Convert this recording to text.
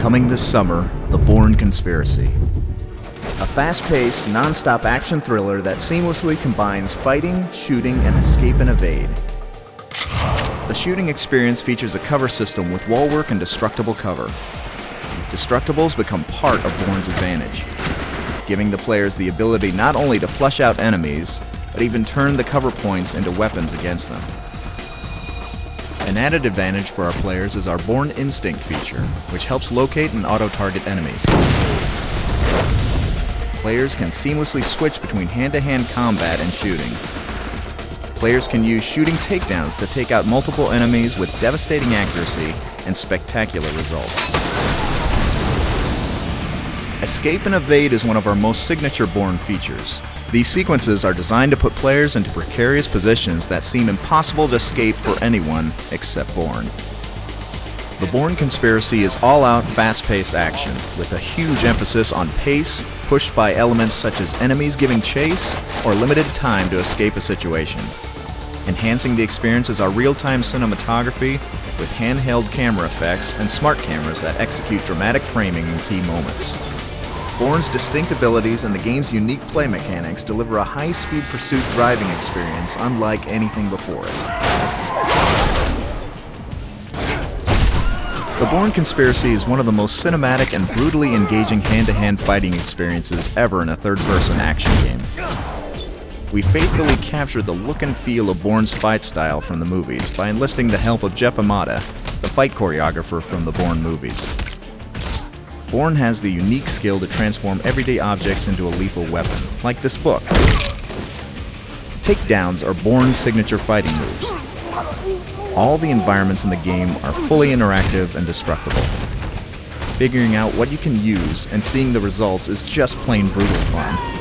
Coming this summer, The Bourne Conspiracy. A fast paced, non stop action thriller that seamlessly combines fighting, shooting, and escape and evade. The shooting experience features a cover system with wall work and destructible cover. Destructibles become part of Bourne's advantage, giving the players the ability not only to flush out enemies, but even turn the cover points into weapons against them. An added advantage for our players is our Bourne Instinct feature, which helps locate and auto-target enemies. Players can seamlessly switch between hand-to-hand combat and shooting. Players can use shooting takedowns to take out multiple enemies with devastating accuracy and spectacular results. Escape and Evade is one of our most signature Bourne features. These sequences are designed to put players into precarious positions that seem impossible to escape for anyone except Bourne. The Bourne Conspiracy is all-out, fast-paced action, with a huge emphasis on pace, pushed by elements such as enemies giving chase or limited time to escape a situation. Enhancing the experience is our real-time cinematography with handheld camera effects and smart cameras that execute dramatic framing in key moments. Bourne's distinct abilities and the game's unique play mechanics deliver a high-speed pursuit driving experience unlike anything before it. The Bourne Conspiracy is one of the most cinematic and brutally engaging hand-to-hand fighting experiences ever in a third-person action game. We faithfully captured the look and feel of Bourne's fight style from the movies by enlisting the help of Jeff Imada, the fight choreographer from the Bourne movies. Bourne has the unique skill to transform everyday objects into a lethal weapon, like this book. Takedowns are Bourne's signature fighting moves. All the environments in the game are fully interactive and destructible. Figuring out what you can use and seeing the results is just plain brutal fun.